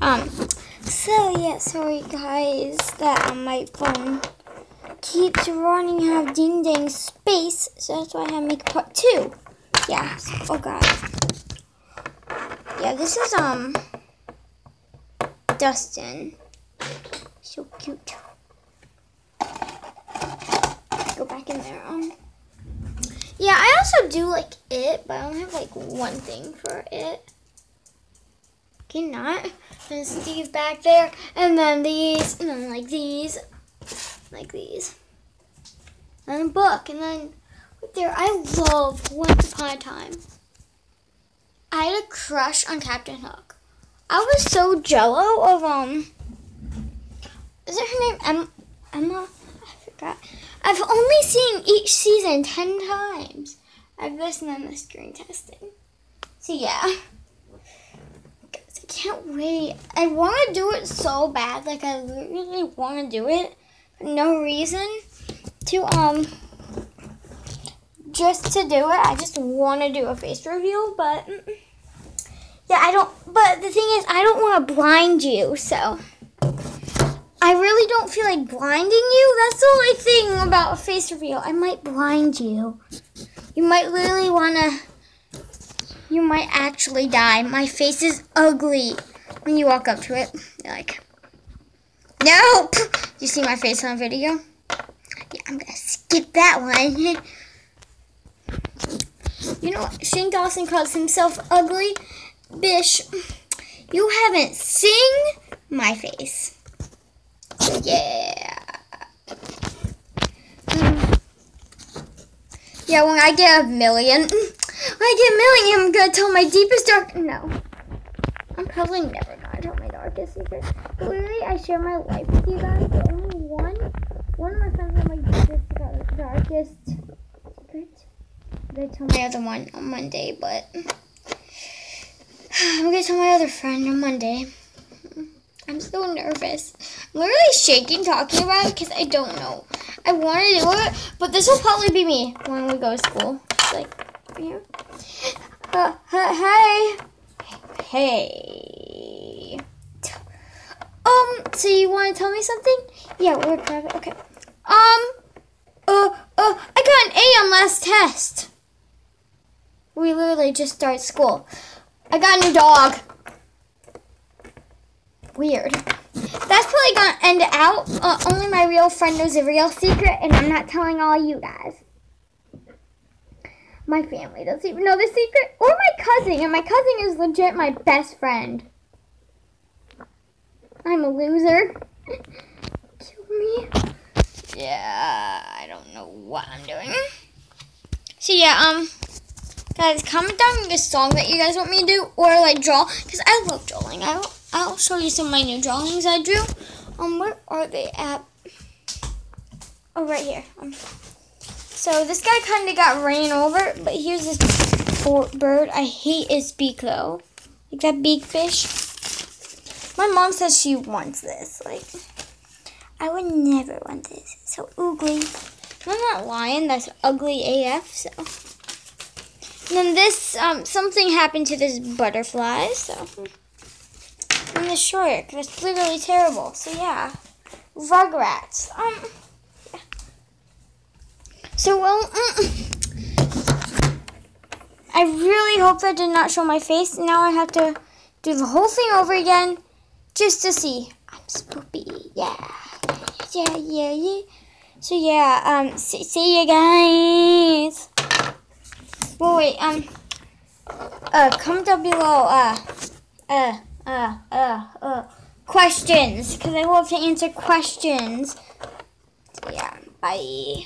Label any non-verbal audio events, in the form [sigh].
Um, so yeah, sorry guys that my phone keeps running out of ding dang space, so that's why I have to make part two. Yeah, oh god. Yeah, this is, um, Dustin. So cute. Go back in there. Um, yeah, I also do like it, but I only have like one thing for it. Okay, not. And Steve back there, and then these, and then like these, like these, and a book, and then right there. I love Once Upon a Time. I had a crush on Captain Hook. I was so jello of um. Is it her name em- Emma? I forgot. I've only seen each season ten times. I've listened on the screen testing. So yeah. Can't wait. I want to do it so bad. Like I really want to do it no reason. To um. Just to do it, I just want to do a face reveal, but yeah, I don't. But the thing is, I don't want to blind you, so. I really don't feel like blinding you. That's the only thing about a face reveal. I might blind you. You might literally wanna. You might actually die. My face is ugly. When you walk up to it, you're like, nope. You see my face on video? Yeah, I'm gonna skip that one. [laughs] You know? Shane Dawson calls himself ugly. Bish, you haven't seen my face. Yeah. Mm. Yeah, when I get a million, when I get a million, I'm gonna tell my deepest dark. No, I'm probably never gonna tell my darkest secret. But literally, I share my life with you guys. But only one, one of my friends are my deepest, dark- darkest secret. I tell my other one on Monday, but [sighs] I'm gonna tell my other friend on Monday. I'm so nervous. I'm literally shaking talking about it because I don't know. I want to do it, but this will probably be me when we go to school. Like, yeah. Uh, hi. Hey. Um, so you want to tell me something? Yeah, we're private. Okay. Um, uh, uh, I got an A on last test. We literally just started school. I got a new dog. Weird. That's probably gonna end out. Uh, only my real friend knows a real secret, and I'm not telling all you guys. My family doesn't even know the secret, or my cousin, and my cousin is legit my best friend. I'm a loser. [laughs] Kill me. Yeah, I don't know what I'm doing. So yeah, um, guys, comment down the song that you guys want me to do, or like draw, because I love drawing. I'll, I'll show you some of my new drawings I drew. Um, where are they at? Oh, right here. Um, so this guy kind of got ran over, but here's this bird. I hate its beak though, like that beak fish. My mom says she wants this. Like, I would never want this. It's so ugly. I'm not lying. That's ugly AF. So. And then this, um, something happened to this butterfly. So and the shark. That's literally terrible. So yeah, Rugrats. Um. So well, mm, I really hope that did not show my face. Now I have to do the whole thing over again, just to see. I'm spoopy. Yeah. Yeah. Yeah. Yeah. So yeah. Um. See, see you guys. Well, wait. Um. Uh. Comment down below. Uh. Uh uh, uh, uh, questions, because I love to answer questions. Yeah, bye.